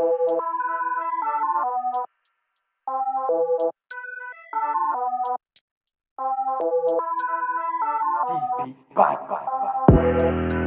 Peace, peace, bye, bye, bye.